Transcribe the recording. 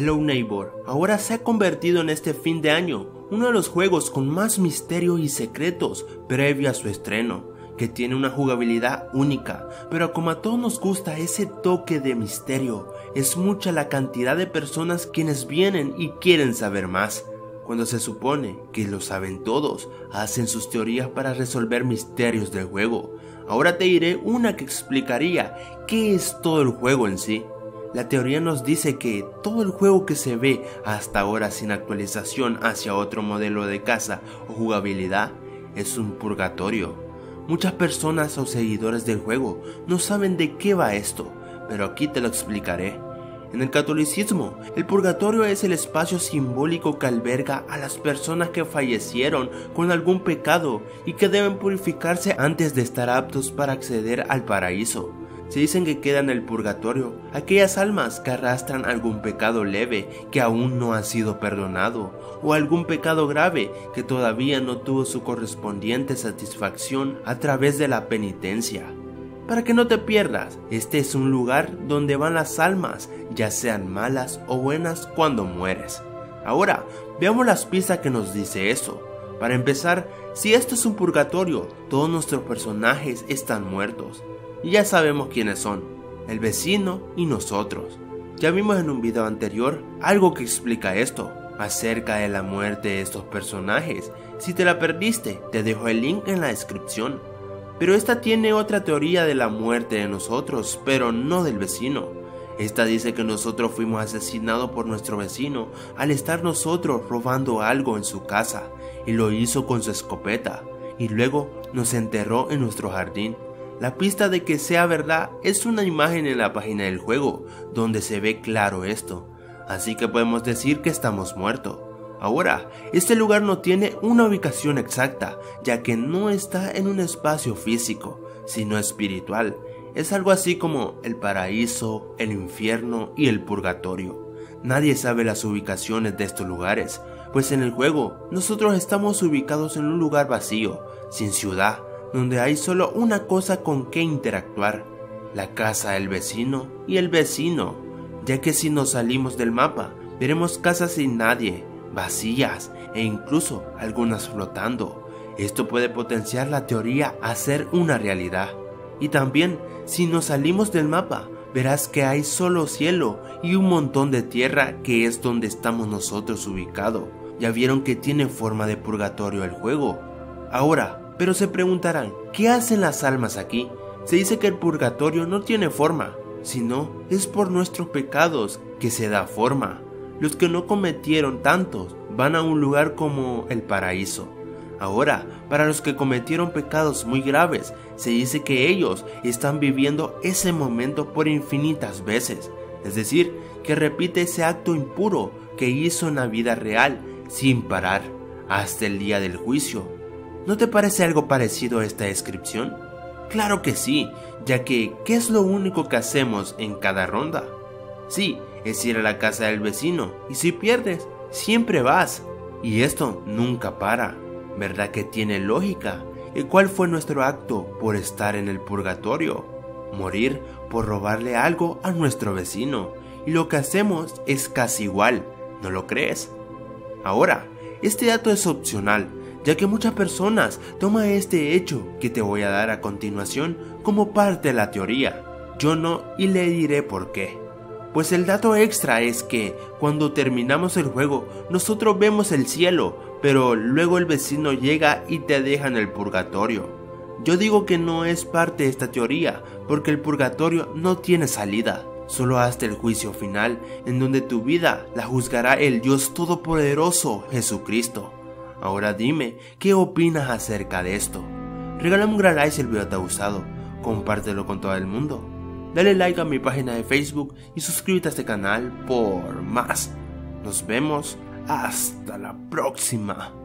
Hello Neighbor ahora se ha convertido en este fin de año uno de los juegos con más misterio y secretos previo a su estreno, que tiene una jugabilidad única, pero como a todos nos gusta ese toque de misterio, es mucha la cantidad de personas quienes vienen y quieren saber más. Cuando se supone que lo saben todos, hacen sus teorías para resolver misterios del juego. Ahora te diré una que explicaría qué es todo el juego en sí. La teoría nos dice que todo el juego que se ve hasta ahora sin actualización hacia otro modelo de casa o jugabilidad es un purgatorio. Muchas personas o seguidores del juego no saben de qué va esto, pero aquí te lo explicaré. En el catolicismo, el purgatorio es el espacio simbólico que alberga a las personas que fallecieron con algún pecado y que deben purificarse antes de estar aptos para acceder al paraíso. Se dicen que queda en el purgatorio aquellas almas que arrastran algún pecado leve que aún no ha sido perdonado o algún pecado grave que todavía no tuvo su correspondiente satisfacción a través de la penitencia. Para que no te pierdas, este es un lugar donde van las almas, ya sean malas o buenas cuando mueres. Ahora, veamos las pistas que nos dice eso. Para empezar, si esto es un purgatorio, todos nuestros personajes están muertos y ya sabemos quiénes son, el vecino y nosotros. Ya vimos en un video anterior algo que explica esto, acerca de la muerte de estos personajes. Si te la perdiste, te dejo el link en la descripción. Pero esta tiene otra teoría de la muerte de nosotros, pero no del vecino. Esta dice que nosotros fuimos asesinados por nuestro vecino al estar nosotros robando algo en su casa, y lo hizo con su escopeta, y luego nos enterró en nuestro jardín. La pista de que sea verdad es una imagen en la página del juego, donde se ve claro esto, así que podemos decir que estamos muertos. Ahora, este lugar no tiene una ubicación exacta, ya que no está en un espacio físico, sino espiritual. Es algo así como el paraíso, el infierno y el purgatorio. Nadie sabe las ubicaciones de estos lugares, pues en el juego nosotros estamos ubicados en un lugar vacío, sin ciudad, donde hay solo una cosa con que interactuar, la casa del vecino y el vecino, ya que si nos salimos del mapa, veremos casas sin nadie, vacías e incluso algunas flotando. Esto puede potenciar la teoría a ser una realidad. Y también, si nos salimos del mapa, verás que hay solo cielo y un montón de tierra que es donde estamos nosotros ubicados. Ya vieron que tiene forma de purgatorio el juego. Ahora, pero se preguntarán, ¿qué hacen las almas aquí? Se dice que el purgatorio no tiene forma, sino es por nuestros pecados que se da forma. Los que no cometieron tantos van a un lugar como el paraíso. Ahora, para los que cometieron pecados muy graves, se dice que ellos están viviendo ese momento por infinitas veces, es decir, que repite ese acto impuro que hizo en la vida real sin parar, hasta el día del juicio, ¿No te parece algo parecido a esta descripción? Claro que sí, ya que ¿qué es lo único que hacemos en cada ronda? Sí, es ir a la casa del vecino, y si pierdes, siempre vas. Y esto nunca para, ¿verdad que tiene lógica? ¿Y cuál fue nuestro acto por estar en el purgatorio? Morir por robarle algo a nuestro vecino. Y lo que hacemos es casi igual, ¿no lo crees? Ahora, este dato es opcional, ya que muchas personas toman este hecho que te voy a dar a continuación como parte de la teoría. Yo no y le diré por qué. Pues el dato extra es que cuando terminamos el juego nosotros vemos el cielo, pero luego el vecino llega y te deja en el purgatorio. Yo digo que no es parte de esta teoría, porque el purgatorio no tiene salida, solo hasta el juicio final, en donde tu vida la juzgará el Dios Todopoderoso, Jesucristo. Ahora dime, ¿qué opinas acerca de esto? Regálame un gran like si el video te ha gustado, compártelo con todo el mundo, dale like a mi página de Facebook y suscríbete a este canal por más. Nos vemos hasta la próxima.